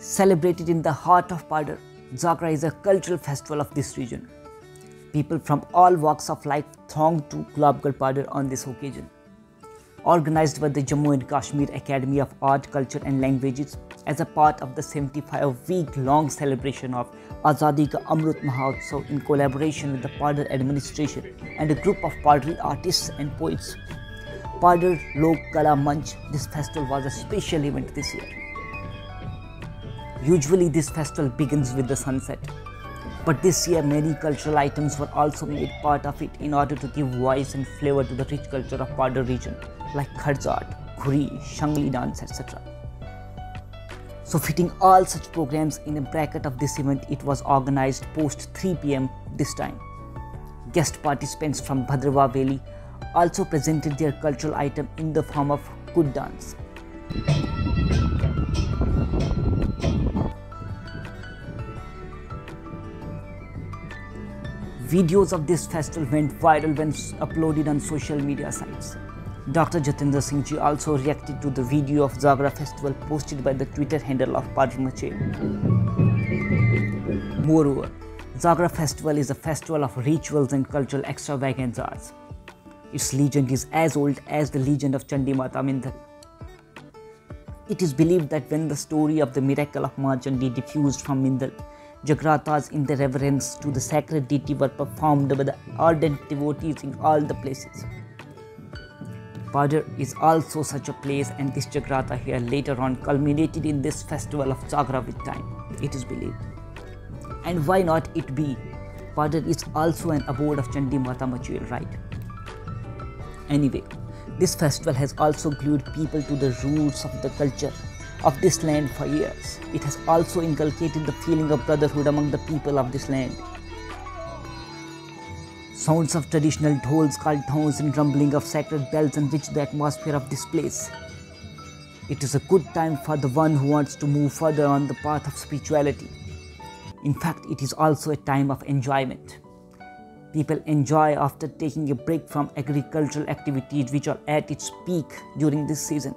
Celebrated in the heart of Paddar, Zagra is a cultural festival of this region. People from all walks of life throng to Gulabgarh Paddar on this occasion. Organized by the Jammu and Kashmir Academy of Art, Culture and Languages as a part of the 75-week-long celebration of Azadi Ka Amrut Mahotsav in collaboration with the Paddar administration and a group of Paddri artists and poets. Paddar Lok Kala Manch, this festival was a special event this year. Usually this festival begins with the sunset. But this year many cultural items were also made part of it in order to give voice and flavor to the rich culture of Paddar region like Kharz art, Khuri, Shangli dance etc. So fitting all such programs in a bracket of this event, it was organized post 3 pm this time. Guest participants from Bhaderwah Valley also presented their cultural item in the form of good dance. Videos of this festival went viral when uploaded on social media sites. Dr. Jitendra Singh Ji also reacted to the video of Zagra festival posted by the Twitter handle of Padmache. Moreover, Zagra festival is a festival of rituals and cultural extravaganzas. Its legend is as old as the legend of Chandi Mata. It is believed that when the story of the miracle of Ma Chandi diffused from Mindal, Jagratas in the reverence to the sacred deity were performed by the ardent devotees in all the places. Paddar is also such a place and this Jagrata here later on culminated in this festival of Zagra with time, it is believed. And why not it be? Paddar is also an abode of Chandi Mata Machail, right? Anyway, this festival has also glued people to the roots of the culture of this land for years. It has also inculcated the feeling of brotherhood among the people of this land. Sounds of traditional dhols, tones, and rumbling of sacred bells enrich the atmosphere of this place. It is a good time for the one who wants to move further on the path of spirituality. In fact, it is also a time of enjoyment. People enjoy after taking a break from agricultural activities which are at its peak during this season.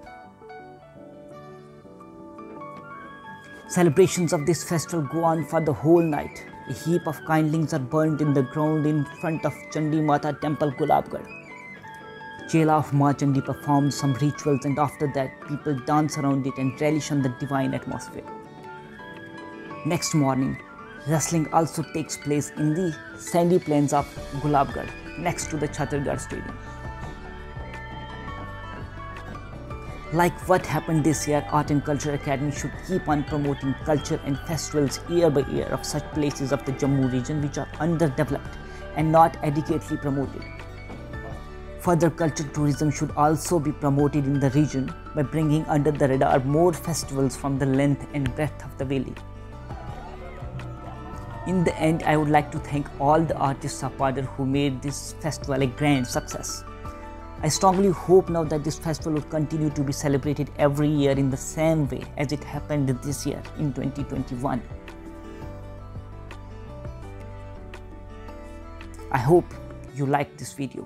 Celebrations of this festival go on for the whole night. A heap of kindlings are burnt in the ground in front of Chandi Mata temple Gulabgarh. Chela of Ma Chandi performs some rituals and after that people dance around it and relish on the divine atmosphere. Next morning, wrestling also takes place in the sandy plains of Gulabgarh next to the Chhatargarh Stadium. Like what happened this year, Art and Culture Academy should keep on promoting culture and festivals year by year of such places of the Jammu region which are underdeveloped and not adequately promoted. Further culture tourism should also be promoted in the region by bringing under the radar more festivals from the length and breadth of the valley. In the end, I would like to thank all the artists of who made this festival a grand success. I strongly hope now that this festival will continue to be celebrated every year in the same way as it happened this year in 2021. I hope you liked this video.